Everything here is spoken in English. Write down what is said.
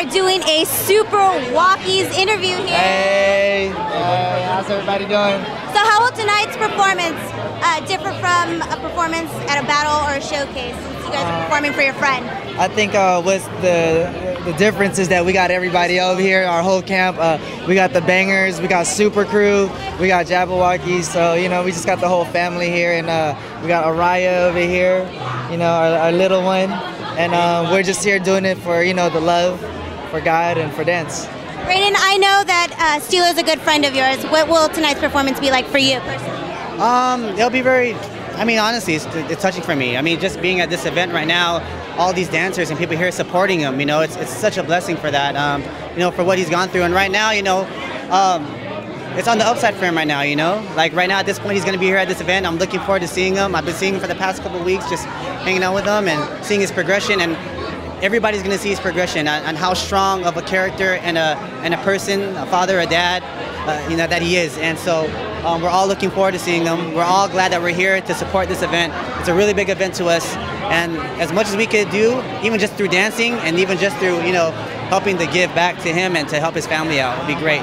are doing a Super Walkies interview here. Hey, hey, how's everybody doing? So, how will tonight's performance uh, differ from a performance at a battle or a showcase? Since you guys are performing for your friend. I think uh, what's the the difference is that we got everybody over here, our whole camp. Uh, we got the bangers, we got SuperCr3w, we got Jabbawockeez. So you know, we just got the whole family here, and uh, we got Araya over here, you know, our, our little one, and uh, we're just here doing it for you know the love for God and for dance. Brayden, I know that uh, is a good friend of yours. What will tonight's performance be like for you personally? Um, it'll be very. I mean, honestly, it's, it's touching for me. I mean, just being at this event right now, all these dancers and people here supporting him. You know, it's, it's such a blessing for that. Um, you know, for what he's gone through, and right now, you know, um, it's on the upside for him right now. You know, like right now at this point, he's going to be here at this event. I'm looking forward to seeing him. I've been seeing him for the past couple weeks, just hanging out with him and seeing his progression and. Everybody's going to see his progression and, and how strong of a character and a and a person, a father, a dad, uh, you know that he is. And so um, we're all looking forward to seeing him. We're all glad that we're here to support this event. It's a really big event to us, and as much as we could do, even just through dancing and even just through you know helping to give back to him and to help his family out, would be great.